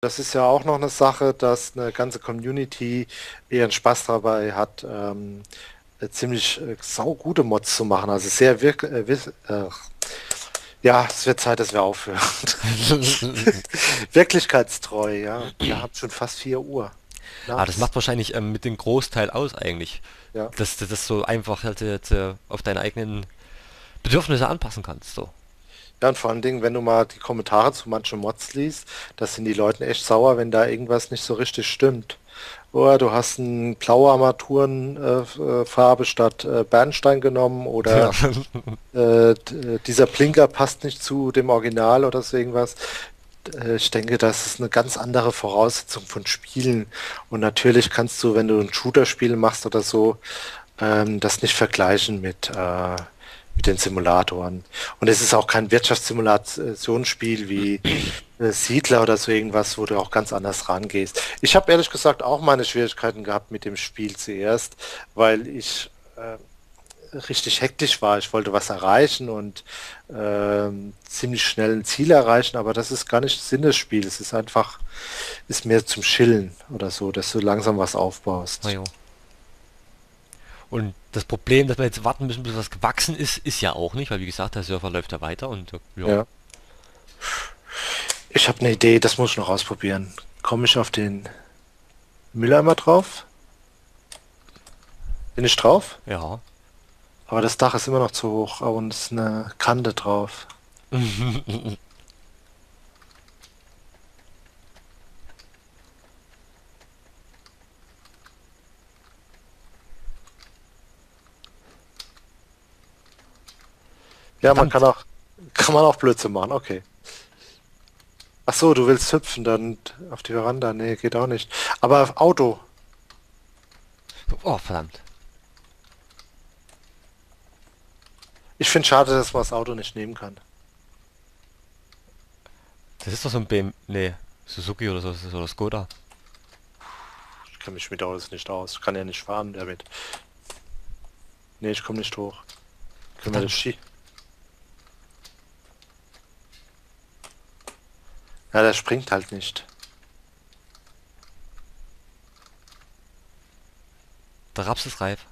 Das ist ja auch noch eine Sache, dass eine ganze Community ihren Spaß dabei hat, ähm, äh, ziemlich äh, saugute Mods zu machen. Also sehr wirk äh, äh, ja, es wird Zeit, dass wir aufhören. Wirklichkeitstreu, ja. Wir haben schon fast 4 Uhr. Ah, das macht wahrscheinlich ähm, mit dem Großteil aus eigentlich. Ja. Dass du das so einfach halt äh, auf deine eigenen Bedürfnisse anpassen kannst. So. Ja, und vor allen Dingen, wenn du mal die Kommentare zu manchen Mods liest, das sind die Leute echt sauer, wenn da irgendwas nicht so richtig stimmt. Oder du hast eine blaue Armaturenfarbe äh, statt äh, Bernstein genommen oder ja. äh, dieser Blinker passt nicht zu dem Original oder so irgendwas. Äh, ich denke, das ist eine ganz andere Voraussetzung von Spielen. Und natürlich kannst du, wenn du ein Shooter-Spiel machst oder so, ähm, das nicht vergleichen mit äh, mit den Simulatoren. Und es ist auch kein Wirtschaftssimulationsspiel wie äh, Siedler oder so irgendwas, wo du auch ganz anders rangehst. Ich habe ehrlich gesagt auch meine Schwierigkeiten gehabt mit dem Spiel zuerst, weil ich äh, richtig hektisch war. Ich wollte was erreichen und äh, ziemlich schnell ein Ziel erreichen, aber das ist gar nicht Sinn des Spiels. Es ist einfach, ist mehr zum Chillen oder so, dass du langsam was aufbaust. Und das Problem, dass wir jetzt warten müssen, bis was gewachsen ist, ist ja auch nicht, weil wie gesagt, der Server läuft ja weiter und ja. ja. Ich habe eine Idee, das muss ich noch ausprobieren. Komme ich auf den Mülleimer drauf? Bin ich drauf? Ja. Aber das Dach ist immer noch zu hoch und es ist eine Kante drauf. Ja, man kann auch, kann man auch Blödsinn machen, okay. Ach so, du willst hüpfen dann auf die Veranda? Nee, geht auch nicht. Aber Auto. Oh, verdammt. Ich finde schade, dass man das Auto nicht nehmen kann. Das ist doch so ein BM... Nee, Suzuki oder so, das ist oder Skoda. Ich kenne mich mit Autos nicht aus. Ich kann ja nicht fahren damit. Nee, ich komme nicht hoch. Können wir das Ski... Ja, der springt halt nicht. Der Raps ist reif.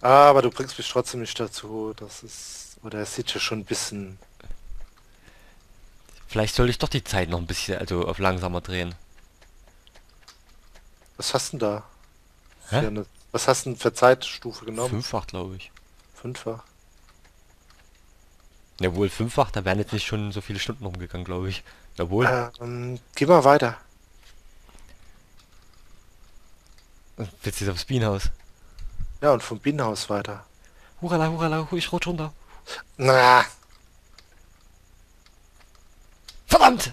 Ah, aber du bringst mich trotzdem nicht dazu. Das ist... Oder er sieht ja schon ein bisschen... Vielleicht soll ich doch die Zeit noch ein bisschen, also auf langsamer drehen. Was hast du denn da? Eine, was hast du denn für Zeitstufe genommen? Fünffach, glaube ich. Fünffach? Jawohl, fünffach, da wären jetzt nicht schon so viele Stunden rumgegangen, glaube ich. Jawohl. Ähm, geh mal weiter. Jetzt ist aufs Bienenhaus. Ja, und vom Bienenhaus weiter. Hurala, hurala, ich rutsch runter. Na. Verdammt!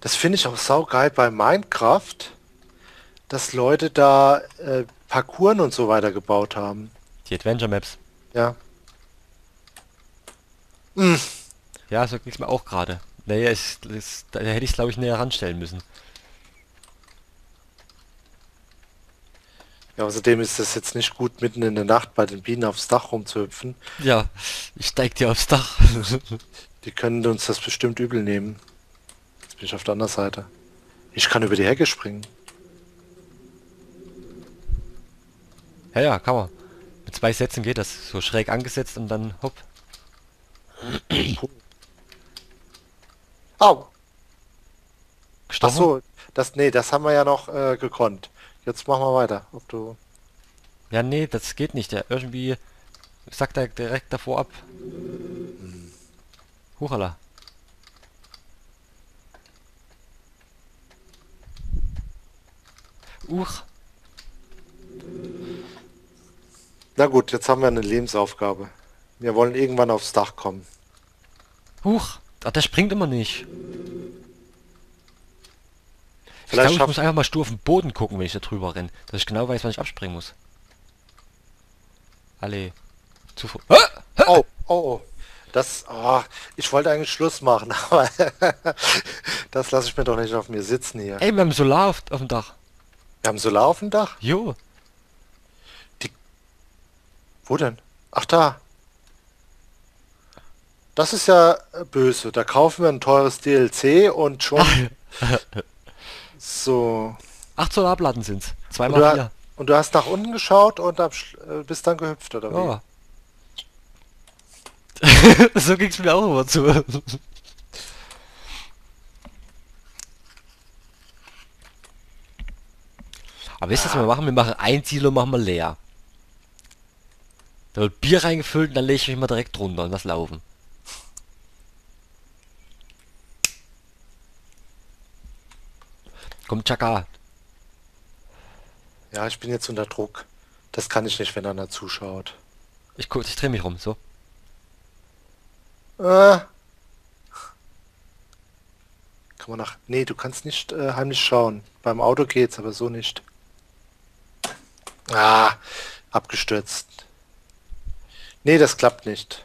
Das finde ich auch saugeil bei Minecraft, dass Leute da äh, Parcours und so weiter gebaut haben. Die Adventure Maps. Ja. Mm. Ja, so ging's mir auch gerade. Naja, ich, ich, da hätte ich es glaube ich näher ranstellen müssen. Ja, außerdem ist es jetzt nicht gut, mitten in der Nacht bei den Bienen aufs Dach rumzuhüpfen. Ja, ich steig dir aufs Dach. die können uns das bestimmt übel nehmen. Jetzt bin ich auf der anderen Seite. Ich kann über die Hecke springen. Ja, ja, kann man. Mit zwei Sätzen geht das. So schräg angesetzt und dann hopp. Au! Ach so, das, nee, das haben wir ja noch äh, gekonnt. Jetzt machen wir weiter. Ob du... Ja, nee, das geht nicht. Der irgendwie sagt er direkt davor ab. Huchala. Uch. Na gut, jetzt haben wir eine Lebensaufgabe. Wir wollen irgendwann aufs Dach kommen. Huch, Ach, der springt immer nicht. Ich glaube, ich muss einfach mal stur auf den Boden gucken, wenn ich da drüber renne. Dass ich genau weiß, wann ich abspringen muss. Alle. Zu oh, oh, oh. Das, oh, ich wollte eigentlich Schluss machen, aber das lasse ich mir doch nicht auf mir sitzen hier. Ey, wir haben Solar auf, auf dem Dach. Wir haben Solar auf dem Dach? Jo. Die... Wo denn? Ach, da. Das ist ja äh, böse. Da kaufen wir ein teures DLC und schon so. Acht Solarplatten sind's. Und du, Zweimal vier. und du hast nach unten geschaut und Schl- äh, bist dann gehüpft, oder wie? Ja. so ging's mir auch immer zu. Aber wisst ihr, was wir machen? Wir machen ein Silo, machen wir leer. Da wird Bier reingefüllt und dann lege ich mich mal direkt drunter und lass laufen. Komm, Chaka. Ja, ich bin jetzt unter Druck. Das kann ich nicht, wenn einer zuschaut. Ich guck, ich drehe mich rum, so. Äh. Kann man nach... Nee, du kannst nicht äh, heimlich schauen. Beim Auto geht's, aber so nicht. Ah, abgestürzt. Nee, das klappt nicht.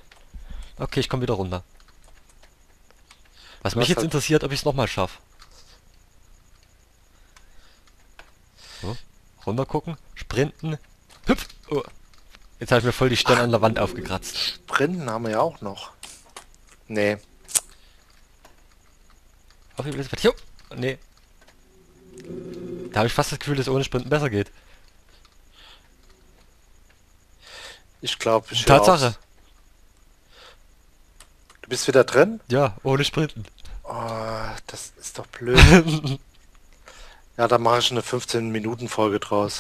Okay, ich komme wieder runter. Was Du mich jetzt halt- interessiert, ob ich es nochmal schaffe. Runter gucken, sprinten, hüpf. Oh. Jetzt habe ich mir voll die Stirn an der Wand aufgekratzt. Sprinten haben wir ja auch noch. Nee. Auf die Jo. Nee. Da habe ich fast das Gefühl, dass ohne Sprinten besser geht. Ich glaube, ich Tatsache. Du bist wieder drin? Ja, ohne Sprinten. Oh, das ist doch blöd. ja, da mache ich eine 15-Minuten-Folge draus.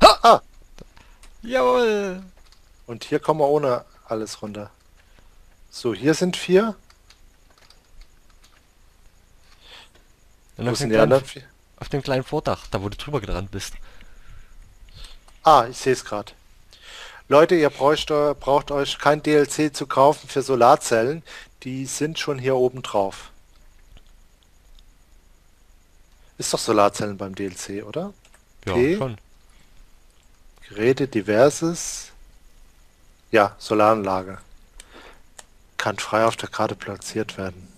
ah, Jawohl. und hier kommen wir ohne alles runter. So, hier sind vier. Und Wo auf, sind dem kleinen, vier? auf dem kleinen Vordach, da wo du drüber gerannt bist. Ah, ich sehe es gerade. Leute, ihr braucht, braucht euch kein DLC zu kaufen für Solarzellen. Die sind schon hier oben drauf. Ist doch Solarzellen beim DLC, oder? Ja, Okay. schon. Geräte, diverses. Ja, Solaranlage. Kann frei auf der Karte platziert werden.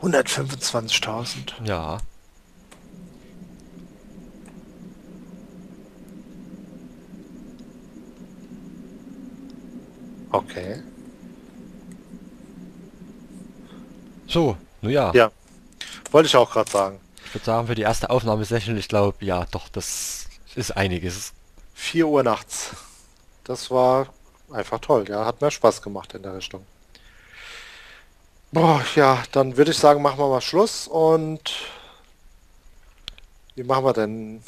125.000. Ja. Okay. So, nun ja. Ja. Wollte ich auch gerade sagen. Ich würde sagen, für die erste Aufnahmesession, ich glaube, ja, doch, das ist einiges. 4 Uhr nachts. Das war einfach toll. Ja, hat mir Spaß gemacht in der Richtung. Boah, ja, dann würde ich sagen, machen wir mal Schluss und wie machen wir denn?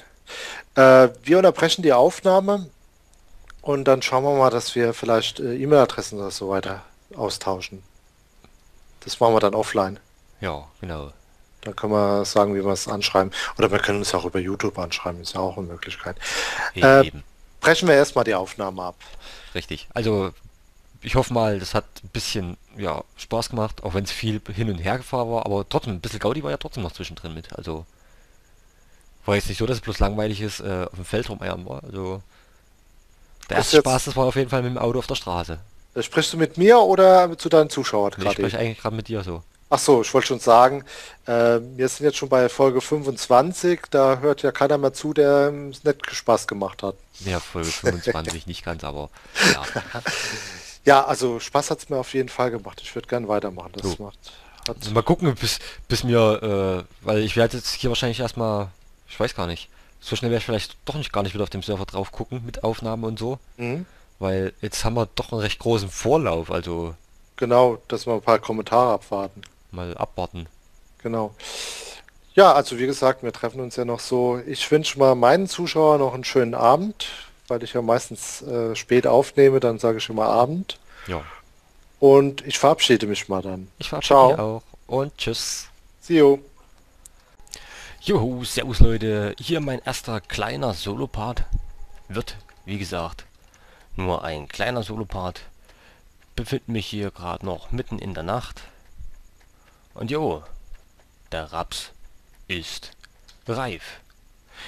Äh, wir unterbrechen die Aufnahme und dann schauen wir mal, dass wir vielleicht äh, E-Mail-Adressen oder so weiter austauschen. Das machen wir dann offline. Ja, genau. Dann können wir sagen, wie wir es anschreiben. Oder wir können es auch über YouTube anschreiben, ist ja auch eine Möglichkeit. Äh, eben. Brechen wir erstmal die Aufnahme ab. Richtig. Also, ich hoffe mal, das hat ein bisschen, ja, Spaß gemacht, auch wenn es viel hin und her gefahren war, aber trotzdem, ein bisschen Gaudi war ja trotzdem noch zwischendrin mit. Also, war jetzt nicht so, dass es bloß langweilig ist, äh, auf dem Feld rumeiern war. Also, der erste jetzt- Spaß, das war auf jeden Fall mit dem Auto auf der Straße. Sprichst du mit mir oder zu deinen Zuschauern Nee, ich spreche eigentlich gerade mit dir so. Ach so, ich wollte schon sagen, äh, wir sind jetzt schon bei Folge 25, da hört ja keiner mehr zu, der ähm, es nicht Spaß gemacht hat. Ja, Folge 25 nicht ganz, aber ja. Ja, also Spaß hat es mir auf jeden Fall gemacht. Ich würde gern weitermachen. Das So. macht, Also mal gucken, bis, bis mir, äh, weil ich werde jetzt hier wahrscheinlich erstmal, ich weiß gar nicht, so schnell werde ich vielleicht doch nicht gar nicht wieder auf dem Server drauf gucken mit Aufnahme und so, Mhm. weil jetzt haben wir doch einen recht großen Vorlauf, also Genau, dass wir ein paar Kommentare abwarten. Mal abwarten. Genau. Ja, also wie gesagt, wir treffen uns ja noch so. Ich wünsche mal meinen Zuschauern noch einen schönen Abend, weil ich ja meistens äh, spät aufnehme, dann sage ich immer Abend. Ja, Und ich verabschiede mich mal dann. ich verabschiede Ciao. mich auch und tschüss. See you. Juhu, servus Leute, hier mein erster kleiner Solopart. Wird, wie gesagt, nur ein kleiner Solopart. Befinde mich hier gerade noch mitten in der Nacht. Und jo, der Raps ist reif.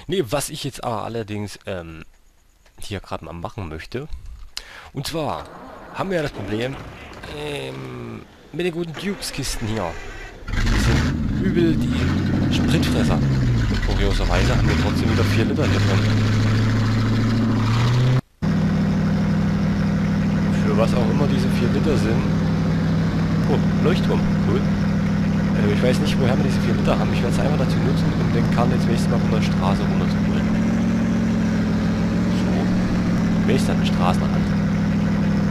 Nee, was ich jetzt allerdings ähm, hier gerade mal machen möchte. Und zwar haben wir ja das Problem ähm, mit den guten Dukes-Kisten hier. Die sind übel die Spritfresser. Kurioserweise haben wir trotzdem wieder 4 Liter hier drin. Für was auch immer diese vier Liter sind. Oh, Leuchtturm. Cool. Äh, ich weiß nicht, woher wir diese vier Liter haben. Ich werde es einfach dazu nutzen, um den Kahn jetzt nächstes Mal von der Straße runterzuholen. So. Wenigstens an Straßenrand.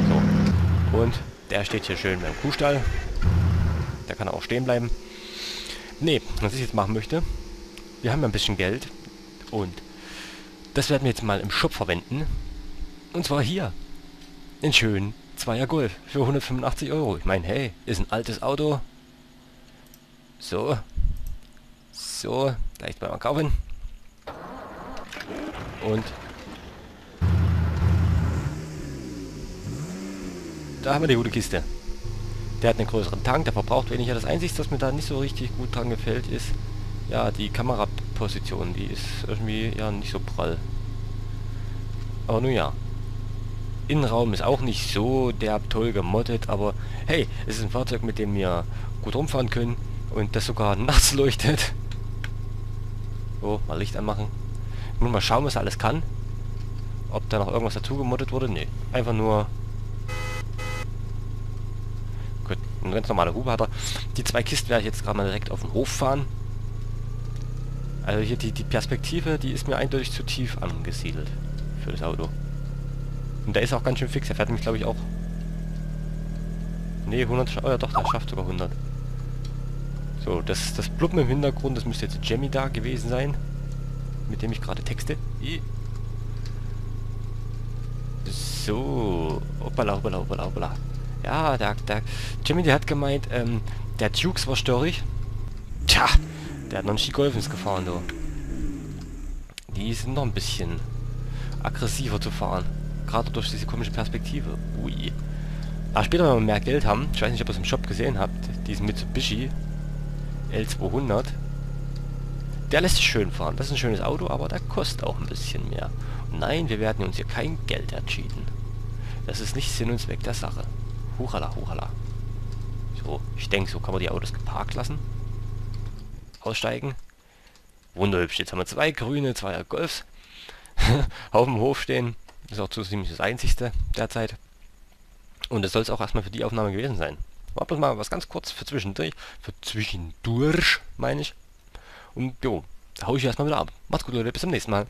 So. Und der steht hier schön beim Kuhstall. Der kann auch stehen bleiben. Nee, was ich jetzt machen möchte, wir haben ja ein bisschen Geld und das werden wir jetzt mal im Shop verwenden. Und zwar hier. Den schönen Zweier Golf für 185 Euro. Ich meine, hey, ist ein altes Auto. So. So, gleich mal kaufen. Und da haben wir die gute Kiste. Der hat einen größeren Tank, der verbraucht weniger. Das Einzige, was mir da nicht so richtig gut dran gefällt, ist ja die Kameraposition. Die ist irgendwie ja nicht so prall. Aber nun ja. Innenraum ist auch nicht so derb toll gemoddet, aber hey, es ist ein Fahrzeug, mit dem wir gut rumfahren können und das sogar nachts leuchtet. So, mal Licht anmachen. Muss mal schauen, was er alles kann. Ob da noch irgendwas dazu gemoddet wurde? Nee. Einfach nur Ein ganz normaler Huber hat er. Die zwei Kisten werde ich jetzt gerade mal direkt auf den Hof fahren. Also hier die, die Perspektive, die ist mir eindeutig zu tief angesiedelt für das Auto. Und der ist auch ganz schön fix. Er fährt nämlich, glaube ich, auch... Ne, 100... Oh ja, doch, der schafft sogar 100. So, das, das Pluppen im Hintergrund, das müsste jetzt Jemmy da gewesen sein. Mit dem ich gerade texte. So. Hoppala, hoppala, hoppala, hoppala. Ja, der, der Jimmy, der hat gemeint, ähm, der Dukes war störrig. Tja, der hat noch nicht die Golfens gefahren, du. Die sind noch ein bisschen aggressiver zu fahren. Gerade durch diese komische Perspektive. Ui. Aber später, wenn wir mehr Geld haben, ich weiß nicht, ob ihr es im Shop gesehen habt, diesen Mitsubishi L200, der lässt sich schön fahren. Das ist ein schönes Auto, aber der kostet auch ein bisschen mehr. Nein, wir werden uns hier kein Geld entschieden. Das ist nicht Sinn und Zweck der Sache. Huchala, huchala. So, ich denke, so kann man die Autos geparkt lassen. Aussteigen. Wunderhübsch. Jetzt haben wir zwei grüne, zwei Golfs auf dem Hof stehen. Ist auch so ziemlich das einzigste derzeit. Und das soll es auch erstmal für die Aufnahme gewesen sein. War bloß mal was ganz kurz für zwischendurch. Für zwischendurch, meine ich. Und jo, hau ich erstmal wieder ab. Macht's gut, Leute. Bis zum nächsten Mal.